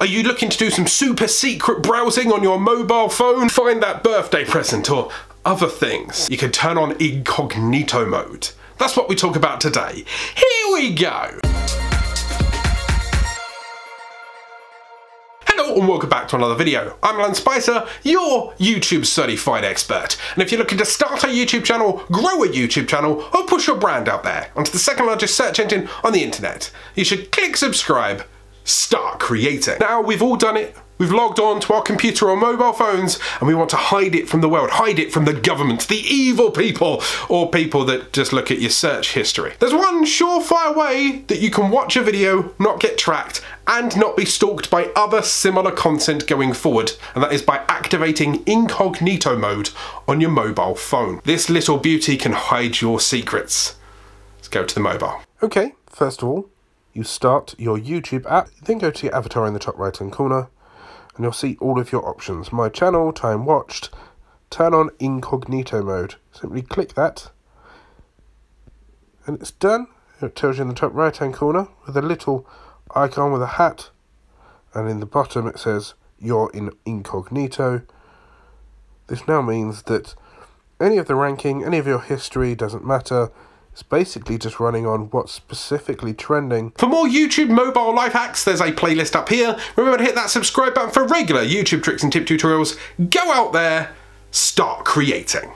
Are you looking to do some super secret browsing on your mobile phone? Find that birthday present or other things. You can turn on incognito mode. That's what we talk about today. Here we go. Hello and welcome back to another video. I'm Alan Spicer, your YouTube certified expert. And if you're looking to start a YouTube channel, grow a YouTube channel, or push your brand out there onto the second largest search engine on the internet, you should click subscribe start creating. Now, we've all done it. We've logged on to our computer or mobile phones and we want to hide it from the world, hide it from the government, the evil people, or people that just look at your search history. There's one surefire way that you can watch a video, not get tracked, and not be stalked by other similar content going forward, and that is by activating incognito mode on your mobile phone. This little beauty can hide your secrets. Let's go to the mobile. Okay, first of all, you start your YouTube app, then go to your avatar in the top right hand corner, and you'll see all of your options. My channel, time watched, turn on incognito mode. Simply click that, and it's done. It tells you in the top right hand corner with a little icon with a hat, and in the bottom it says you're in incognito. This now means that any of the ranking, any of your history doesn't matter. It's basically just running on what's specifically trending. For more YouTube mobile life hacks, there's a playlist up here. Remember to hit that subscribe button for regular YouTube tricks and tip tutorials. Go out there, start creating.